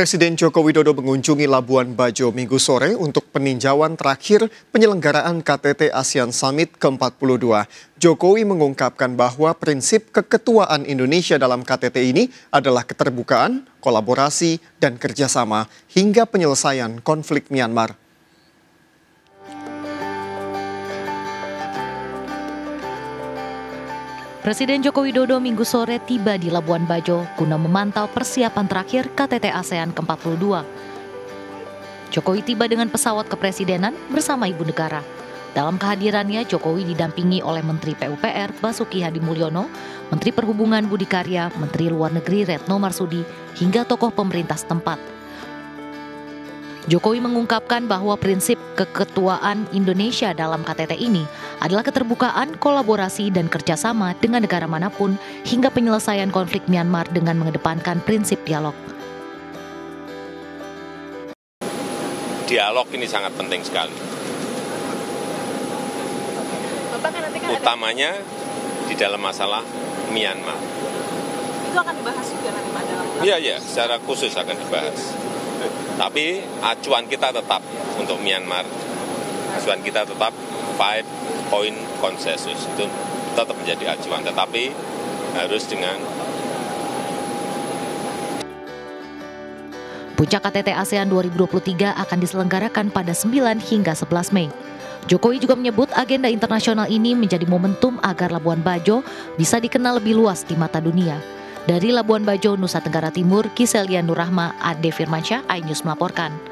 Presiden Joko Widodo mengunjungi Labuan Bajo minggu sore untuk peninjauan terakhir penyelenggaraan KTT ASEAN Summit ke-42. Jokowi mengungkapkan bahwa prinsip keketuaan Indonesia dalam KTT ini adalah keterbukaan, kolaborasi, dan kerjasama hingga penyelesaian konflik Myanmar. Presiden Joko Widodo minggu sore tiba di Labuan Bajo guna memantau persiapan terakhir KTT ASEAN ke-42. Jokowi tiba dengan pesawat kepresidenan bersama Ibu Negara. Dalam kehadirannya, Jokowi didampingi oleh Menteri PUPR Basuki Hadi Mulyono, Menteri Perhubungan Budi Karya, Menteri Luar Negeri Retno Marsudi, hingga tokoh pemerintah setempat. Jokowi mengungkapkan bahwa prinsip keketuaan Indonesia dalam KTT ini adalah keterbukaan, kolaborasi, dan kerjasama dengan negara mana pun hingga penyelesaian konflik Myanmar dengan mengedepankan prinsip dialog. Dialog ini sangat penting sekali. Utamanya di dalam masalah Myanmar. Itu akan dibahas juga nanti Pak dalam Iya, iya, secara khusus akan dibahas. Tapi acuan kita tetap untuk Myanmar. Acuan kita tetap five point konsensus itu tetap menjadi acuan, tetapi harus dengan Puncak KTT ASEAN 2023 akan diselenggarakan pada 9 hingga 11 Mei. Jokowi juga menyebut agenda internasional ini menjadi momentum agar Labuan Bajo bisa dikenal lebih luas di mata dunia. Dari Labuan Bajo, Nusa Tenggara Timur, Kiselia Nurrahma, Ade Firmansyah, iNews melaporkan.